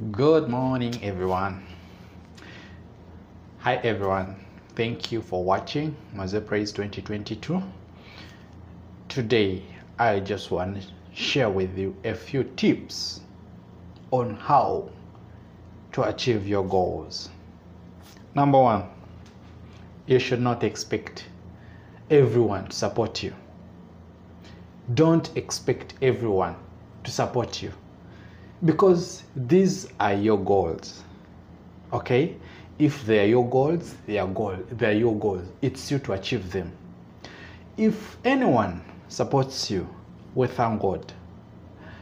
Good morning, everyone. Hi, everyone. Thank you for watching Mose Praise 2022. Today, I just want to share with you a few tips on how to achieve your goals. Number one, you should not expect everyone to support you. Don't expect everyone to support you because these are your goals okay? If they are your goals they are goal they are your goals. It's you to achieve them. If anyone supports you we thank god.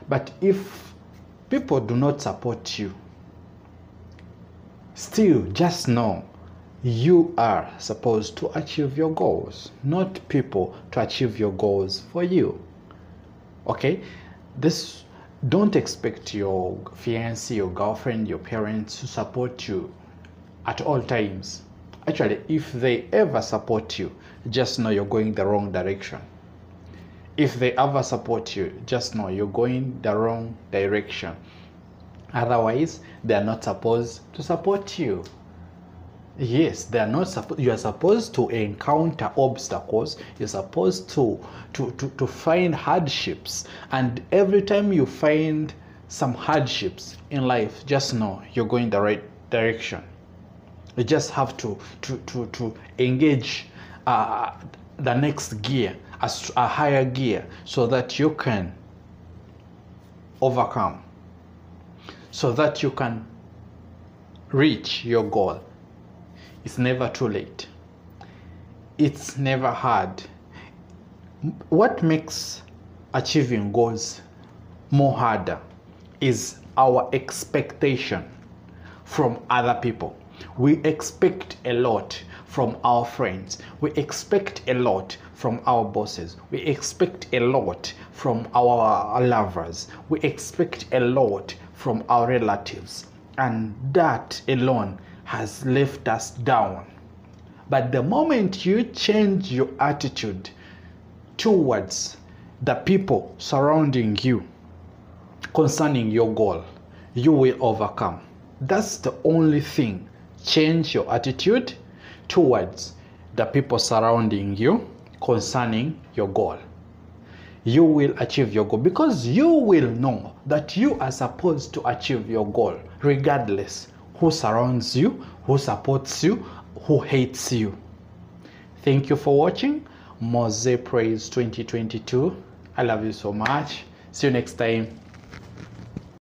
But if people do not support you still just know you are supposed to achieve your goals not people to achieve your goals for you okay? This don't expect your fiancé, your girlfriend, your parents to support you at all times. Actually, if they ever support you, just know you're going the wrong direction. If they ever support you, just know you're going the wrong direction. Otherwise, they are not supposed to support you. Yes, they are not supposed. You are supposed to encounter obstacles. You're supposed to, to to to find hardships, and every time you find some hardships in life, just know you're going the right direction. You just have to to to to engage uh, the next gear, a, a higher gear, so that you can overcome, so that you can reach your goal it's never too late. It's never hard. What makes achieving goals more harder is our expectation from other people. We expect a lot from our friends. We expect a lot from our bosses. We expect a lot from our lovers. We expect a lot from our relatives. And that alone has left us down. But the moment you change your attitude towards the people surrounding you concerning your goal, you will overcome. That's the only thing. Change your attitude towards the people surrounding you concerning your goal. You will achieve your goal because you will know that you are supposed to achieve your goal regardless who surrounds you, who supports you, who hates you. Thank you for watching Mose Praise 2022. I love you so much. See you next time.